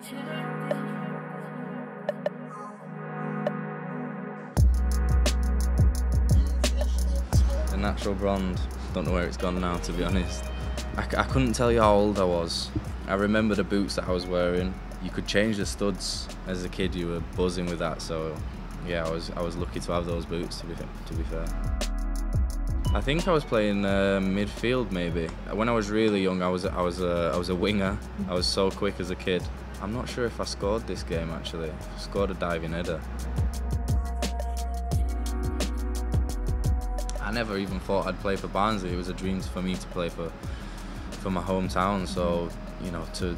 The natural blonde, don't know where it's gone now to be honest. I, I couldn't tell you how old I was. I remember the boots that I was wearing. You could change the studs. As a kid, you were buzzing with that. So, yeah, I was I was lucky to have those boots. To be to be fair. I think I was playing uh, midfield maybe. When I was really young, I was I was a, I was a winger. I was so quick as a kid. I'm not sure if I scored this game actually. I scored a diving header. I never even thought I'd play for Barnsley. It was a dream for me to play for for my hometown. So you know to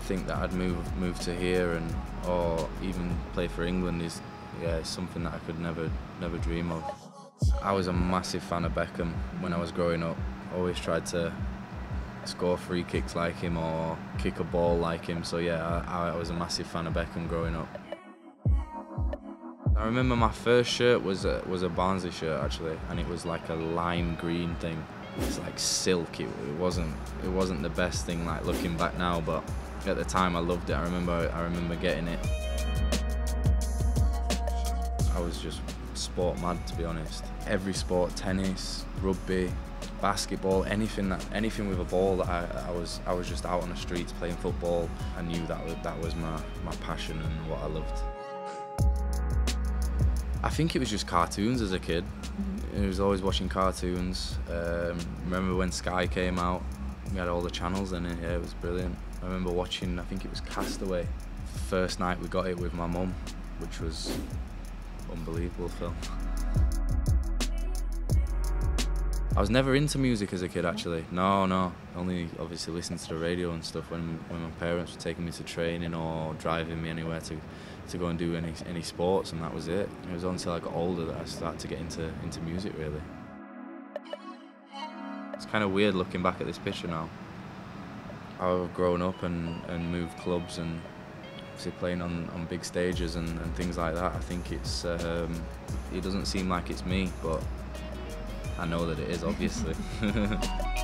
think that I'd move move to here and or even play for England is yeah something that I could never never dream of. I was a massive fan of Beckham when I was growing up. Always tried to score free kicks like him or kick a ball like him. So yeah, I, I was a massive fan of Beckham growing up. I remember my first shirt was a, was a Barnsley shirt actually, and it was like a lime green thing. It's like silk. It, it wasn't it wasn't the best thing like looking back now, but at the time I loved it. I remember I remember getting it. I was just sport mad to be honest. Every sport, tennis, rugby, basketball, anything that anything with a ball that I, I was I was just out on the streets playing football. I knew that was, that was my, my passion and what I loved. I think it was just cartoons as a kid. I was always watching cartoons. Um, remember when Sky came out? We had all the channels in it. Yeah, it was brilliant. I remember watching. I think it was Castaway. First night we got it with my mum, which was unbelievable film. I was never into music as a kid actually. No, no. Only obviously listened to the radio and stuff when when my parents were taking me to training or driving me anywhere to to go and do any any sports and that was it. It was until I got older that I started to get into into music really. It's kind of weird looking back at this picture now. I've grown up and, and moved clubs and obviously playing on, on big stages and, and things like that. I think it's um, it doesn't seem like it's me, but I know that it is obviously.